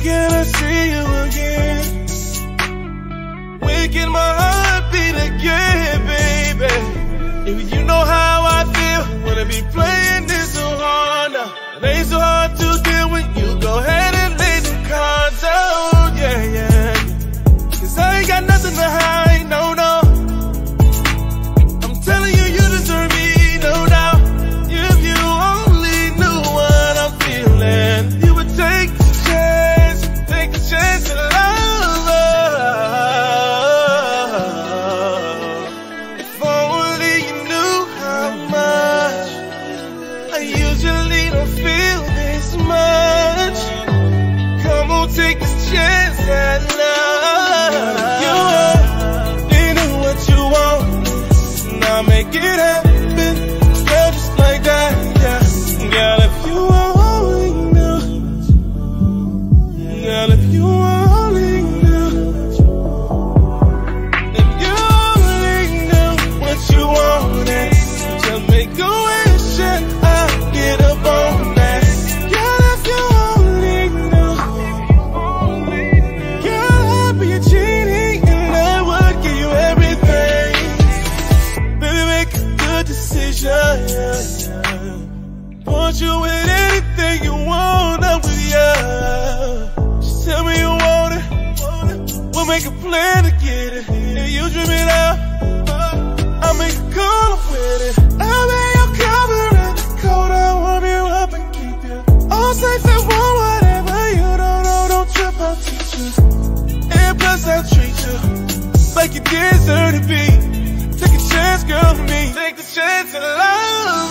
When can I see you again? When can my heart beat again, baby? If you know how I feel, wanna be playing chance at love. You knew what you want. Now make it happen, Want you with anything you want, I'm with you. Just tell me you want it. We'll make a plan to get it. If you dream it out, I'll make a call with it. I'll be your cover in the cold. I warm you up and keep you all safe and warm. Whatever you don't know, don't trip, I'll teach you. And plus, I'll treat you like you deserve to be. Take a chance, girl, for me. Take the chance and love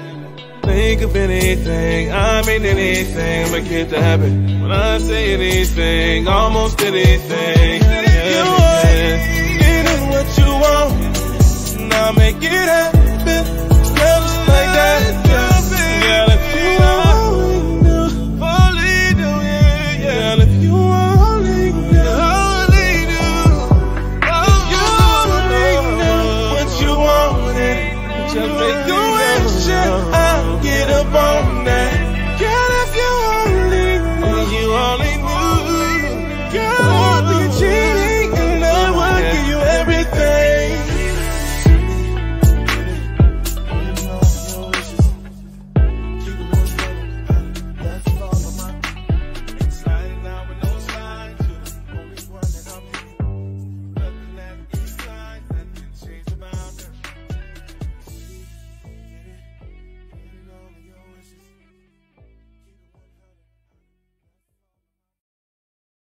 Think of anything, I mean anything, I'ma get to happen When I say anything, almost anything. Yeah, It is what you want, and I'll make it happen. Just like that, girl, if you yeah, girl, if you Just make the wish up on that.